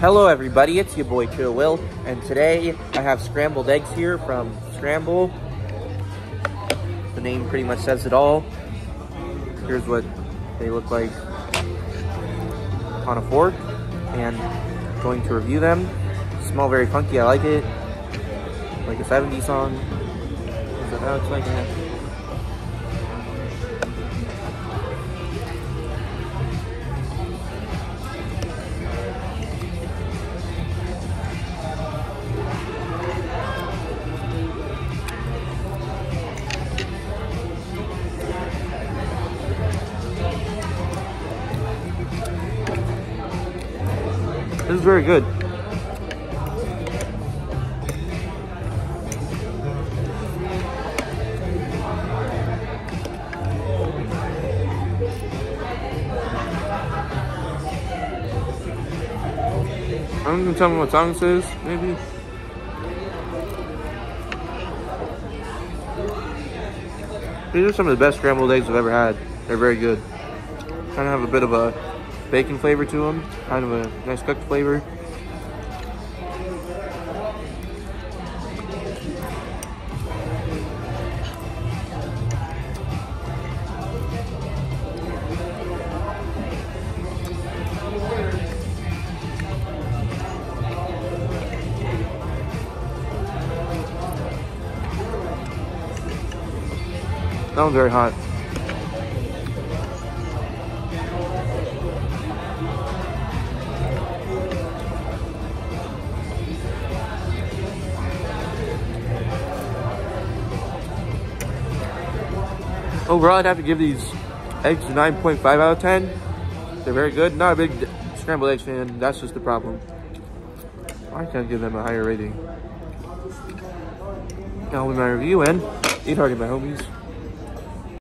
Hello everybody, it's your boy Chill Will, and today I have scrambled eggs here from Scramble. The name pretty much says it all. Here's what they look like on a fork, and going to review them. Smell very funky, I like it. Like a 70s song. That how it's like? This is very good. I'm gonna tell me what song this is, maybe. These are some of the best scrambled eggs I've ever had. They're very good. Kind of have a bit of a bacon flavor to them. Kind of a nice cooked flavor. That one's very hot. Overall, I'd have to give these eggs a 9.5 out of 10. They're very good. Not a big scrambled eggs fan. That's just the problem. I can't give them a higher rating. That'll be my review and eat hearty, my homies.